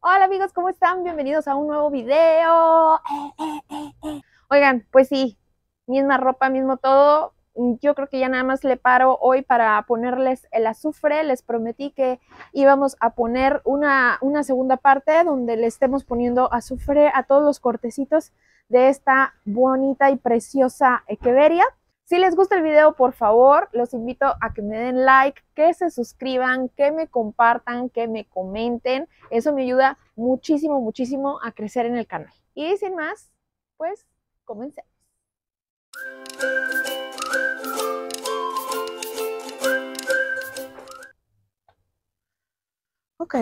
Hola amigos, ¿cómo están? Bienvenidos a un nuevo video. Eh, eh, eh. Oigan, pues sí, misma ropa, mismo todo. Yo creo que ya nada más le paro hoy para ponerles el azufre. Les prometí que íbamos a poner una, una segunda parte donde le estemos poniendo azufre a todos los cortecitos de esta bonita y preciosa equeveria. Si les gusta el video, por favor, los invito a que me den like, que se suscriban, que me compartan, que me comenten. Eso me ayuda muchísimo, muchísimo a crecer en el canal. Y sin más, pues comencemos. Ok,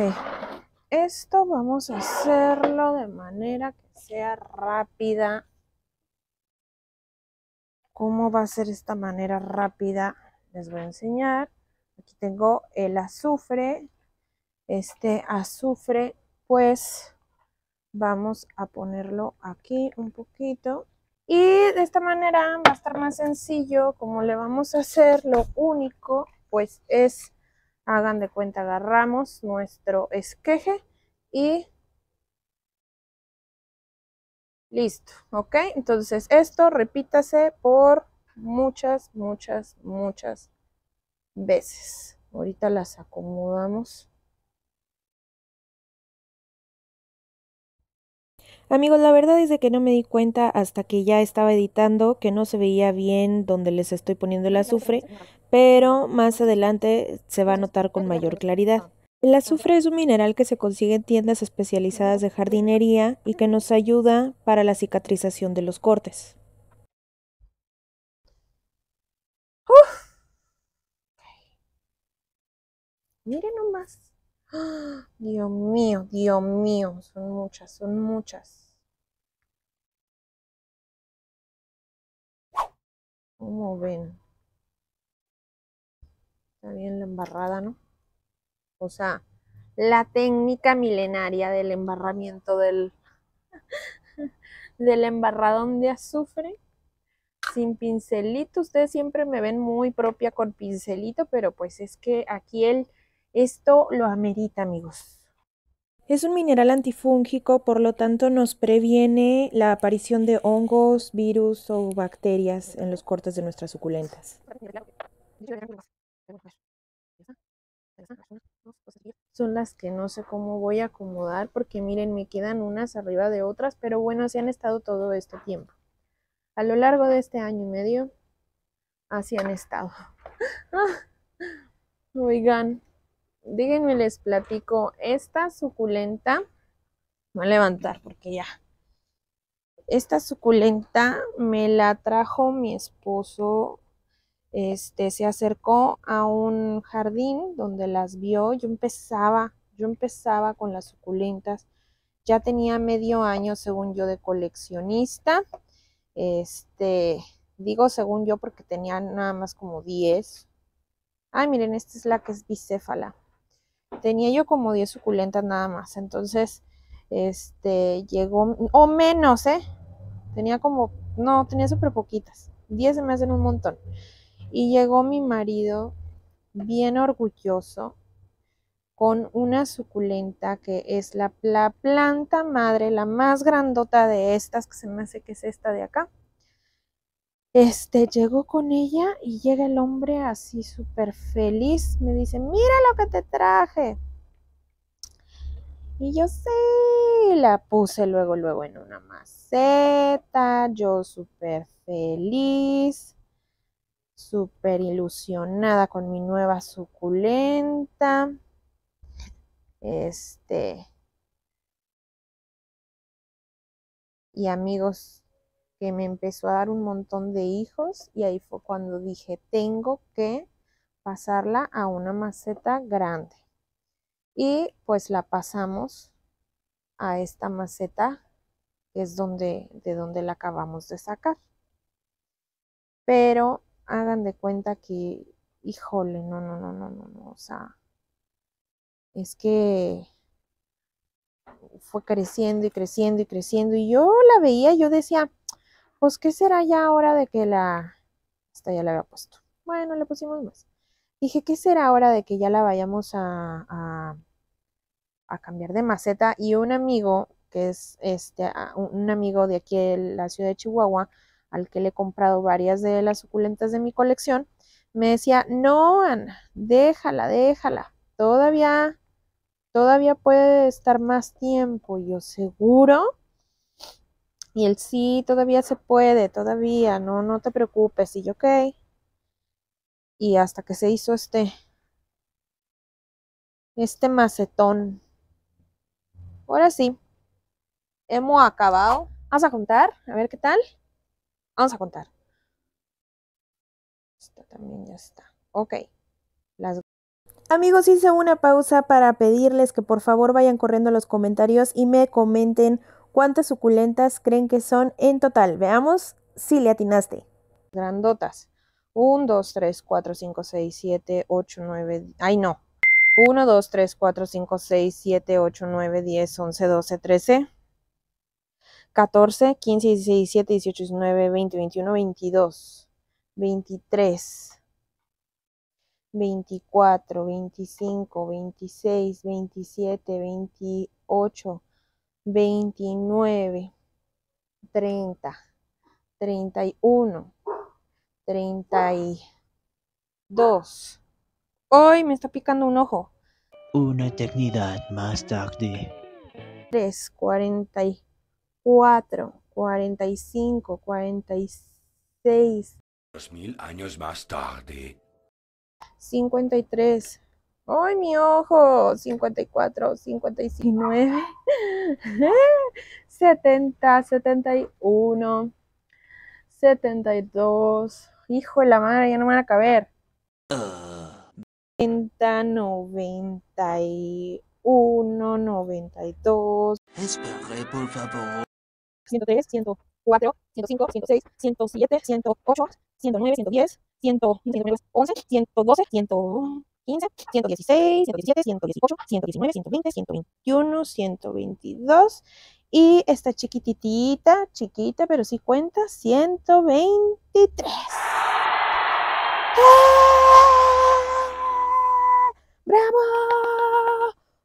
esto vamos a hacerlo de manera que sea rápida. ¿Cómo va a ser esta manera rápida? Les voy a enseñar. Aquí tengo el azufre. Este azufre, pues vamos a ponerlo aquí un poquito. Y de esta manera va a estar más sencillo. Como le vamos a hacer, lo único, pues es hagan de cuenta, agarramos nuestro esqueje y listo, ¿ok? Entonces esto repítase por muchas, muchas, muchas veces. Ahorita las acomodamos. Amigos, la verdad es de que no me di cuenta hasta que ya estaba editando que no se veía bien donde les estoy poniendo el azufre, pero más adelante se va a notar con mayor claridad. El azufre es un mineral que se consigue en tiendas especializadas de jardinería y que nos ayuda para la cicatrización de los cortes. Uf. Miren nomás. Dios mío, Dios mío, son muchas, son muchas. ¿Cómo ven? Está bien la embarrada, ¿no? O sea, la técnica milenaria del embarramiento del, del embarradón de azufre sin pincelito. Ustedes siempre me ven muy propia con pincelito, pero pues es que aquí el, esto lo amerita, amigos. Es un mineral antifúngico, por lo tanto nos previene la aparición de hongos, virus o bacterias en los cortes de nuestras suculentas. Son las que no sé cómo voy a acomodar porque miren, me quedan unas arriba de otras, pero bueno, así han estado todo este tiempo. A lo largo de este año y medio, así han estado. Oigan, díganme, les platico, esta suculenta, voy a levantar porque ya. Esta suculenta me la trajo mi esposo este, se acercó a un jardín donde las vio. Yo empezaba, yo empezaba con las suculentas. Ya tenía medio año, según yo, de coleccionista. Este, digo según yo porque tenía nada más como 10. Ay, miren, esta es la que es bicéfala. Tenía yo como 10 suculentas nada más. Entonces, este, llegó, o menos, ¿eh? Tenía como, no, tenía súper poquitas. 10 se me hacen un montón. Y llegó mi marido bien orgulloso con una suculenta que es la, la, planta madre, la más grandota de estas, que se me hace que es esta de acá. Este llegó con ella y llega el hombre así súper feliz. Me dice, mira lo que te traje. Y yo sí, la puse luego, luego en una maceta, yo súper feliz súper ilusionada con mi nueva suculenta. Este. Y amigos, que me empezó a dar un montón de hijos y ahí fue cuando dije, tengo que pasarla a una maceta grande. Y pues la pasamos a esta maceta, que es donde, de donde la acabamos de sacar. Pero hagan de cuenta que, híjole, no, no, no, no, no, no, o sea, es que fue creciendo y creciendo y creciendo y yo la veía, yo decía, pues, ¿qué será ya ahora de que la... Esta ya la había puesto. Bueno, le pusimos más. Dije, ¿qué será ahora de que ya la vayamos a, a, a cambiar de maceta y un amigo que es este un amigo de aquí de la ciudad de Chihuahua al que le he comprado varias de las suculentas de mi colección me decía no Ana déjala déjala todavía todavía puede estar más tiempo yo seguro y el sí todavía se puede todavía no no te preocupes y yo ok y hasta que se hizo este este macetón. Ahora sí hemos acabado. Vamos a contar, a ver qué tal. Vamos a contar. Esta también ya está. Ok. Las... Amigos, hice una pausa para pedirles que por favor vayan corriendo los comentarios y me comenten cuántas suculentas creen que son en total. Veamos si le atinaste. Grandotas. 1, 2, 3, 4, 5, 6, 7, 8, 9. Ay, no. 1, 2, 3, 4, 5, 6, 7, 8, 9, 10, 11, 12, 13. 14, 15, 16, 17, 18, 19, 20, 21, 22, 23, 24, 25, 26, 27, 28, 29, 30, 31, 32. Hoy me está picando un ojo. Una eternidad más tarde. 3, 40. 4, 45, 46. Dos mil años más tarde. 53. ¡Ay, mi ojo! 54, 59, 70, 71, 72. Hijo de la madre, ya no me van a caber. 90, 91, 92. Espere, por favor. 103, 104, 105, 106, 107, 108, 109, 110, 111, 112, 115, 116, 117, 118, 119, 120, 121, 122 y esta chiquititita, chiquita, pero sí cuenta, 123. ¡Ah! ¡Bravo!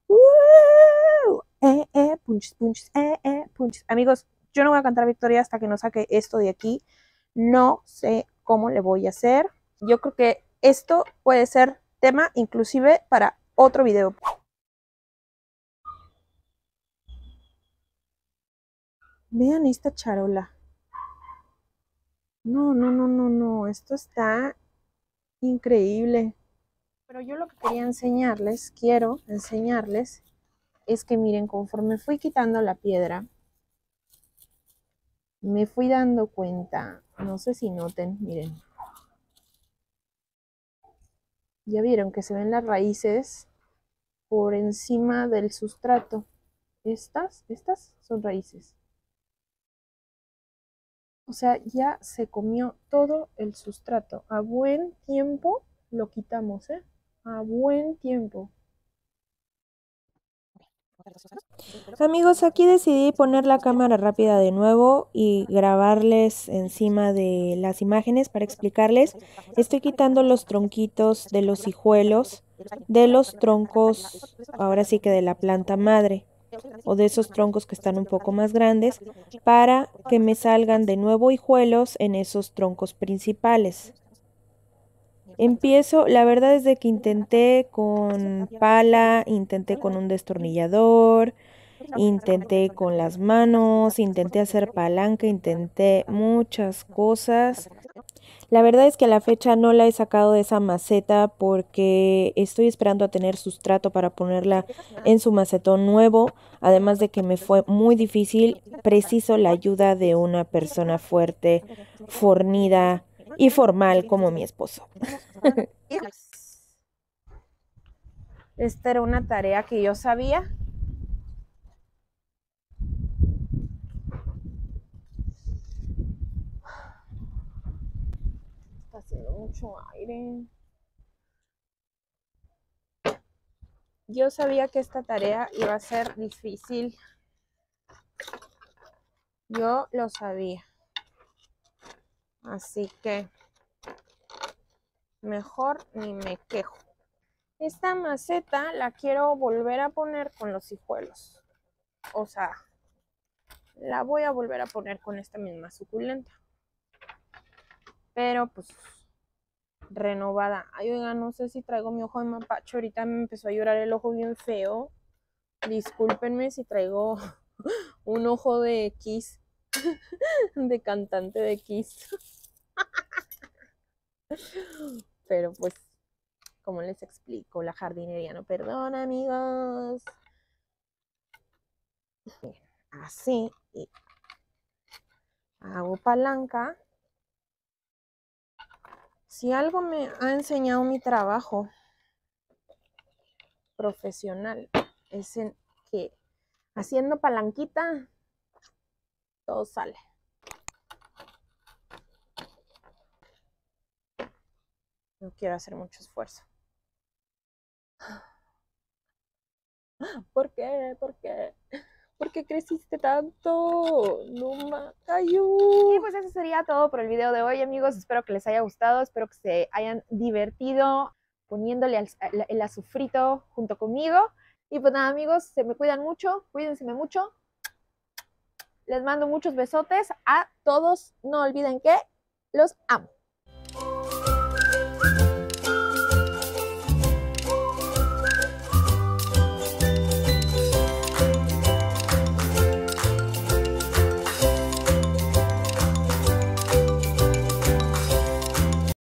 ¡Uh! Eh, eh, punches, punches, eh, eh, punches. Amigos, yo no voy a cantar victoria hasta que no saque esto de aquí. No sé cómo le voy a hacer. Yo creo que esto puede ser tema inclusive para otro video. Vean esta charola. No, no, no, no, no. Esto está increíble. Pero yo lo que quería enseñarles, quiero enseñarles, es que miren, conforme fui quitando la piedra, me fui dando cuenta, no sé si noten, miren. Ya vieron que se ven las raíces por encima del sustrato. Estas, estas son raíces. O sea, ya se comió todo el sustrato. A buen tiempo lo quitamos, ¿eh? A buen tiempo. Amigos, aquí decidí poner la cámara rápida de nuevo y grabarles encima de las imágenes para explicarles. Estoy quitando los tronquitos de los hijuelos, de los troncos, ahora sí que de la planta madre o de esos troncos que están un poco más grandes para que me salgan de nuevo hijuelos en esos troncos principales. Empiezo, la verdad es que intenté con pala, intenté con un destornillador, intenté con las manos, intenté hacer palanca, intenté muchas cosas. La verdad es que a la fecha no la he sacado de esa maceta porque estoy esperando a tener sustrato para ponerla en su macetón nuevo. Además de que me fue muy difícil, preciso la ayuda de una persona fuerte, fornida, y formal como mi esposo. Esta era una tarea que yo sabía. Está haciendo mucho aire. Yo sabía que esta tarea iba a ser difícil. Yo lo sabía. Así que mejor ni me quejo. Esta maceta la quiero volver a poner con los hijuelos. O sea, la voy a volver a poner con esta misma suculenta. Pero pues renovada. Ay, oiga, no sé si traigo mi ojo de mapacho. Ahorita me empezó a llorar el ojo bien feo. Discúlpenme si traigo un ojo de Kiss. De cantante de Kiss. Pero pues, como les explico, la jardinería no perdona, amigos. Así. Hago palanca. Si algo me ha enseñado mi trabajo profesional es en que haciendo palanquita todo sale. No quiero hacer mucho esfuerzo. ¿Por qué? ¿Por qué? ¿Por qué creciste tanto? No Macayu. Y pues eso sería todo por el video de hoy, amigos. Espero que les haya gustado, espero que se hayan divertido poniéndole el azufrito junto conmigo. Y pues nada, amigos, se me cuidan mucho, cuídense mucho. Les mando muchos besotes a todos. No olviden que los amo.